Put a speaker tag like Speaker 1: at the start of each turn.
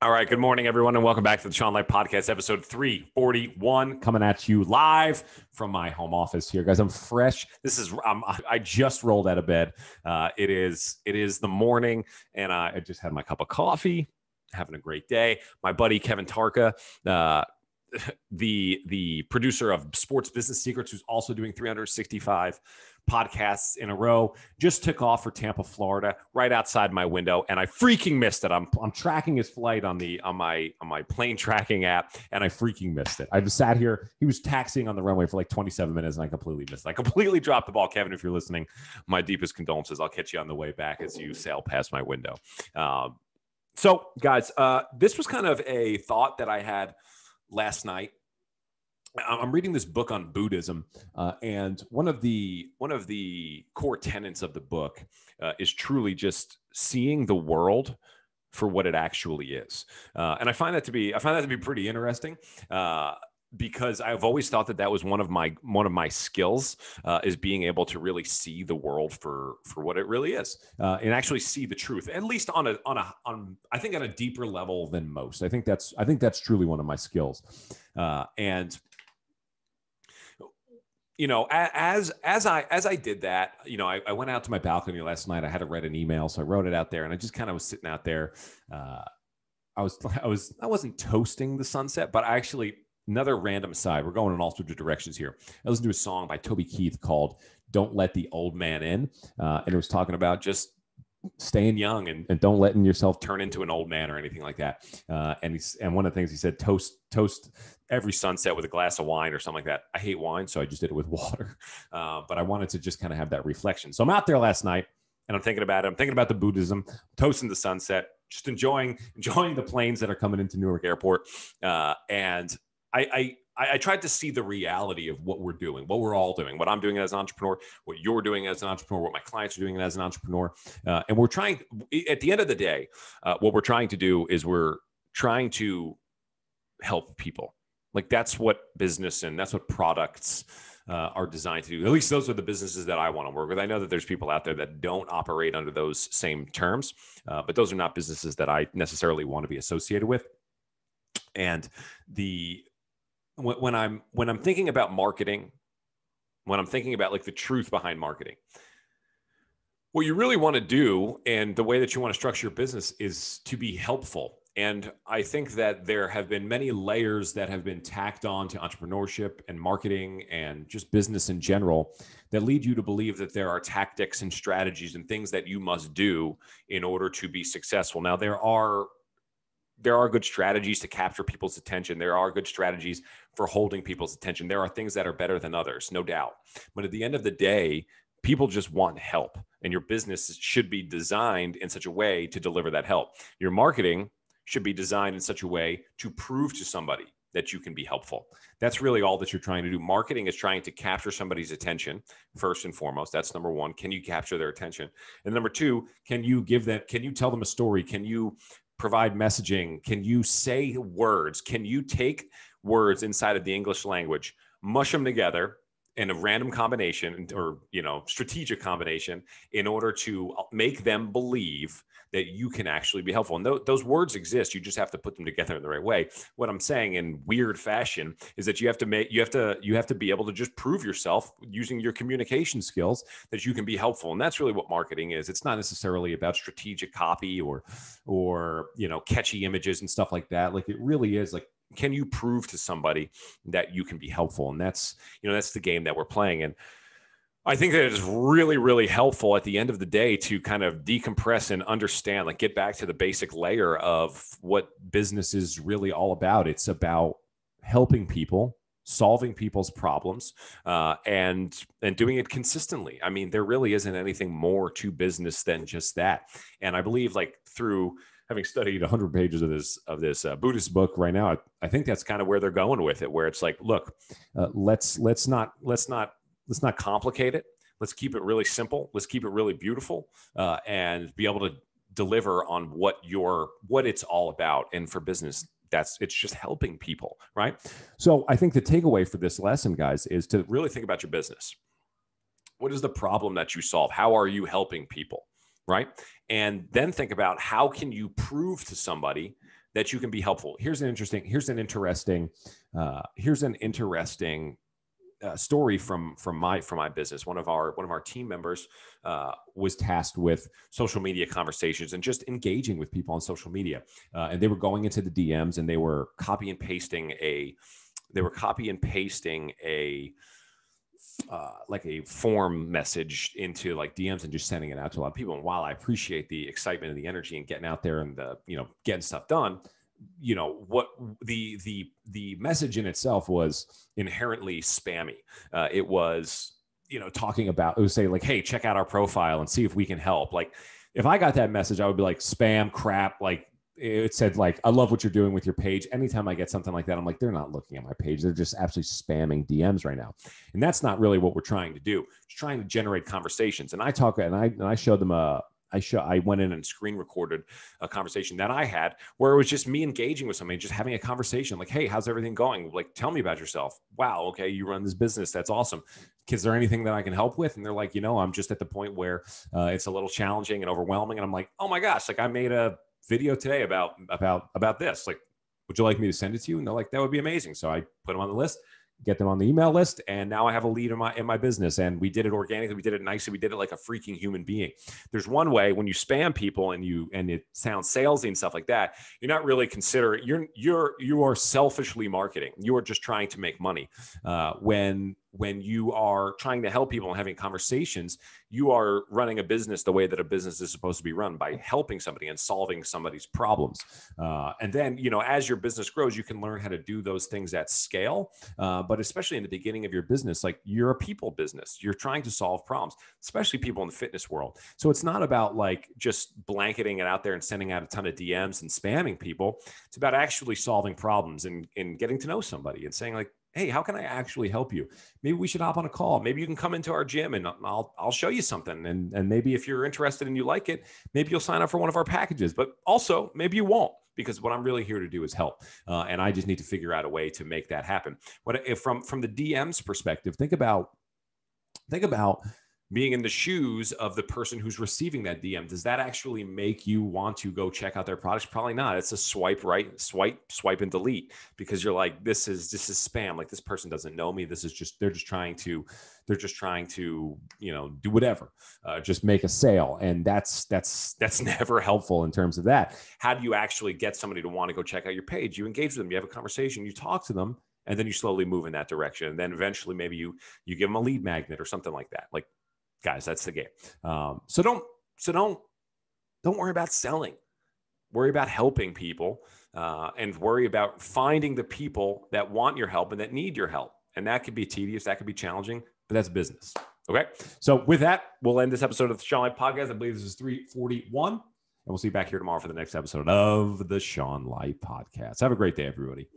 Speaker 1: All right. Good morning, everyone, and welcome back to the Sean Light Podcast, episode 341, coming at you live from my home office here, guys. I'm fresh. This is um, I just rolled out of bed. Uh, it is it is the morning, and I, I just had my cup of coffee, having a great day. My buddy Kevin Tarka, uh, the the producer of Sports Business Secrets, who's also doing 365 podcasts in a row. Just took off for Tampa, Florida, right outside my window, and I freaking missed it. I'm I'm tracking his flight on the on my on my plane tracking app, and I freaking missed it. I just sat here. He was taxiing on the runway for like 27 minutes, and I completely missed. it. I completely dropped the ball, Kevin. If you're listening, my deepest condolences. I'll catch you on the way back as you sail past my window. Um, so, guys, uh, this was kind of a thought that I had last night I'm reading this book on Buddhism, uh, and one of the one of the core tenets of the book uh, is truly just seeing the world for what it actually is, uh, and I find that to be I find that to be pretty interesting uh, because I've always thought that that was one of my one of my skills uh, is being able to really see the world for for what it really is uh, and actually see the truth at least on a on a on I think on a deeper level than most. I think that's I think that's truly one of my skills, and you know, as as I as I did that, you know, I, I, went out to my balcony last night. I had to write an email, so I wrote it out there, and I just kind of was sitting out there. Uh, I was I was I wasn't toasting the sunset, but I actually another random side. We're going in all sorts of directions here. I listened to a song by Toby Keith called "Don't Let the Old Man In," uh, and it was talking about just staying young and, and don't letting yourself turn into an old man or anything like that. Uh, and he's and one of the things he said, toast toast every sunset with a glass of wine or something like that. I hate wine, so I just did it with water. Uh, but I wanted to just kind of have that reflection. So I'm out there last night and I'm thinking about it. I'm thinking about the Buddhism, toasting the sunset, just enjoying enjoying the planes that are coming into Newark Airport. Uh, and I, I I, I, tried to see the reality of what we're doing, what we're all doing, what I'm doing as an entrepreneur, what you're doing as an entrepreneur, what my clients are doing as an entrepreneur. Uh, and we're trying, at the end of the day, uh, what we're trying to do is we're trying to help people. Like that's what business and that's what products uh, are designed to do. At least those are the businesses that I want to work with. I know that there's people out there that don't operate under those same terms, uh, but those are not businesses that I necessarily want to be associated with. And the when, I'm when I'm thinking about marketing, when I'm thinking about like the truth behind marketing, what you really want to do and the way that you want to structure your business is to be helpful. And I think that there have been many layers that have been tacked on to entrepreneurship and marketing and just business in general that lead you to believe that there are tactics and strategies and things that you must do in order to be successful. Now, there are there are good strategies to capture people's attention. There are good strategies for holding people's attention. There are things that are better than others, no doubt. But at the end of the day, people just want help, and your business should be designed in such a way to deliver that help. Your marketing should be designed in such a way to prove to somebody that you can be helpful. That's really all that you're trying to do. Marketing is trying to capture somebody's attention first and foremost. That's number 1. Can you capture their attention? And number 2, can you give them can you tell them a story? Can you provide messaging? Can you say words? Can you take words inside of the English language, mush them together in a random combination or you know strategic combination in order to uh, make them believe that you can actually be helpful. And th- those words exist you just have to put them together in the right way. What i'm saying in weird fashion is that you have to make you have to you have to be able to just prove yourself using your communication skills that you can be helpful. And that's really what marketing is. It's not necessarily about strategic copy or or you know catchy images and stuff like that. Like it really is like can you prove to somebody that you can be helpful? And that's you know that's the game that we're playing. And i think that it is really really helpful at the end of the day to kind of decompress and understand like get back to the basic layer of what business is really all about. It's about helping people solving people's problems uh, and and doing it consistently. I mean there really isn't anything more to business than just that. And i believe like through having studied 100 pages of this of this uh, Buddhist book right now, I, I, think that's kind of where they're going with it. Where it's like, look, uh, let's let's not let's not let's not complicate it. Let's keep it really simple. Let's keep it really beautiful, uh, and be able to deliver on what your what it's all about. And for business, that's it's just helping people, right? So I think the takeaway for this lesson, guys, is to really think about your business. What is the problem that you solve? How are you helping people? Right? And then think about how can you prove to somebody that you can be helpful. Here's an interesting. Here's an interesting. Uh, here's an interesting uh, story from from my from my business. One of our one of our team members uh, was tasked with social media conversations and just engaging with people on social media. Uh, and they were going into the DMs and they were copy and pasting a they were copy and pasting a uh, like a form message into like DMs and just sending it out to a lot of people. And while I appreciate the excitement and the energy and getting out there and the you know getting stuff done, you know what the the the message in itself was inherently spammy uh, it was you know talking about it was saying like hey check out our profile and see if we can help like if i got that message i would be like spam crap like it said like i love what you're doing with your page anytime i get something like that i'm like they're not looking at my page they're just absolutely spamming dms right now and that's not really what we're trying to do just trying to generate conversations and i talk and i and i showed them a I show I went in and screen recorded a conversation that I had where it was just me engaging with somebody, just having a conversation like, hey, how's everything going? Like, tell me about yourself. Wow, okay, you run this business. That's awesome. Is there anything that I can help with? And they're like, you know, I'm just at the point where uh, it's a little challenging and overwhelming. And I'm like, oh my gosh, like I made a video today about about about this. Like, would you like me to send it to you? And they're like, that would be amazing. So I put them on the list get them on the email list and now i have a lead in my in my business and we did it organically we did it nicely we did it like a freaking human being there's one way when you spam people and you and it sounds salesy and stuff like that you're not really considering you're you're you are selfishly marketing you are just trying to make money uh, when when you are trying to help people and having conversations, you are running a business the way that a business is supposed to be run by helping somebody and solving somebody's problems. Uh, and then, you know, as your business grows, you can learn how to do those things at scale. Uh, but especially in the beginning of your business, like you're a people business, you're trying to solve problems, especially people in the fitness world. So it's not about like just blanketing it out there and sending out a ton of DMs and spamming people. It's about actually solving problems and, and getting to know somebody and saying like, hey, how can I actually help you? Maybe we should hop on a call. Maybe you can come into our gym and I'll I'll show you something. And and maybe if you're interested and you like it, maybe you'll sign up for one of our packages. But also maybe you won't because what I'm really here to do is help, uh, and I just need to figure out a way to make that happen. What if from from the DM's perspective? Think about think about being in the shoes of the person who's receiving that DM, does that actually make you want to go check out their products? Probably not. It's a swipe right, swipe, swipe and delete because you're like, this is this is spam. Like this person doesn't know me. This is just they're just trying to they're just trying to you know do whatever, uh, just make a sale, and that's that's that's never helpful in terms of that. How do you actually get somebody to want to go check out your page? You engage with them, you have a conversation, you talk to them, and then you slowly move in that direction and then eventually maybe you you give them a lead magnet or something like that like guys. That's the game. Um, so don't so don't don't worry about selling. Worry about helping people, uh, and worry about finding the people that want your help and that need your help. And that could be tedious, that could be challenging, but that's business. Okay. So with that, we'll end this episode of the Sean Light Podcast. I believe this is 341. And we'll see you back here tomorrow for the next episode of the Sean Light Podcast. Have a great day, everybody.